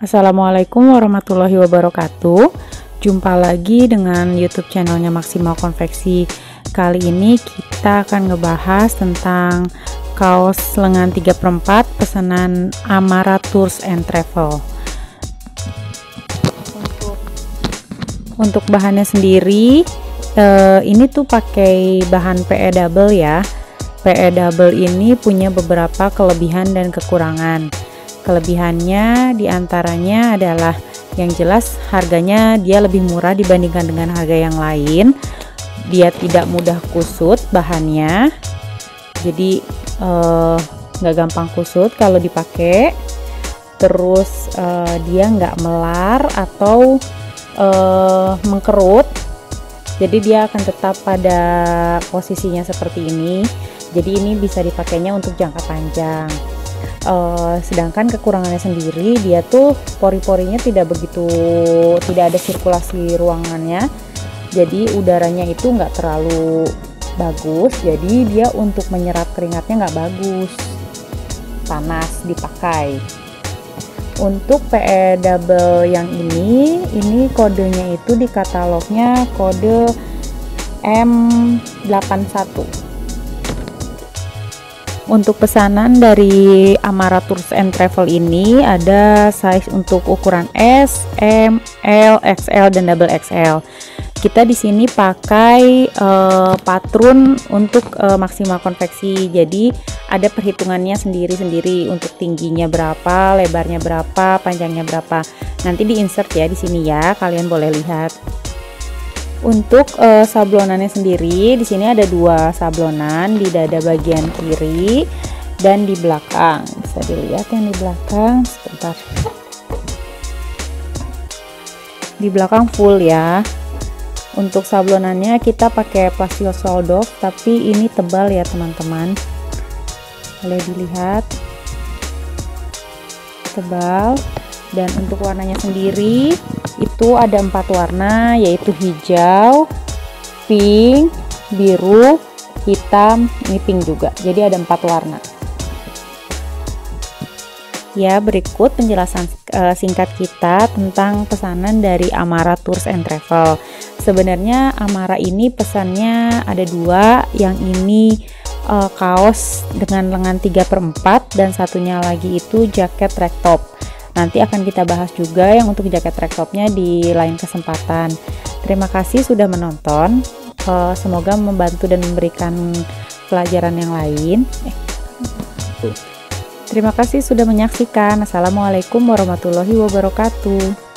Assalamualaikum warahmatullahi wabarakatuh. Jumpa lagi dengan youtube channelnya Maksimal Konveksi. Kali ini kita akan ngebahas tentang kaos lengan 3 per 4 pesanan Amara Tours and Travel. Untuk, untuk bahannya sendiri eh, Ini tuh pakai bahan PE double ya. PE double ini punya beberapa kelebihan dan kekurangan Kelebihannya di antaranya adalah yang jelas harganya dia lebih murah dibandingkan dengan harga yang lain. Dia tidak mudah kusut bahannya, jadi eh, nggak uh, gampang kusut kalau dipakai. Terus uh, dia nggak melar atau uh, mengkerut, jadi dia akan tetap pada posisinya seperti ini. Jadi ini bisa dipakainya untuk jangka panjang uh, sedangkan kekurangannya sendiri dia tuh pori-porinya tidak begitu tidak ada sirkulasi ruangannya. Jadi udaranya itu nggak terlalu bagus jadi dia untuk menyerap keringatnya nggak bagus. Panas dipakai. Untuk PE double yang ini ini kodenya itu di katalognya kode M81 untuk pesanan dari Amara Tours and Travel ini ada size untuk ukuran S, M, L, XL dan double XL. Kita di sini pakai uh, patron untuk uh, maksimal konveksi. Jadi ada perhitungannya sendiri-sendiri untuk tingginya berapa, lebarnya berapa, panjangnya berapa. Nanti di insert ya di sini ya, kalian boleh lihat. Untuk uh, sablonannya sendiri, di sini ada dua sablonan di dada bagian kiri dan di belakang. Bisa dilihat yang di belakang, sebentar. Di belakang full ya. Untuk sablonannya kita pakai plastik soldov, tapi ini tebal ya teman-teman. Boleh dilihat. Tebal. Dan untuk warnanya sendiri itu ada empat warna yaitu hijau, pink, biru, hitam, ini pink juga. Jadi ada empat warna. Ya, berikut penjelasan uh, singkat kita tentang pesanan dari Amara Tours and Travel. Sebenarnya Amara ini pesannya ada dua, yang ini uh, kaos dengan lengan 3 per 4 dan satunya lagi itu jaket rag top Nanti akan kita bahas juga yang untuk jaket topnya di lain kesempatan. Terima kasih sudah menonton. Uh, semoga membantu dan memberikan pelajaran yang lain. Eh. Terima kasih sudah menyaksikan. Assalamualaikum warahmatullahi wabarakatuh.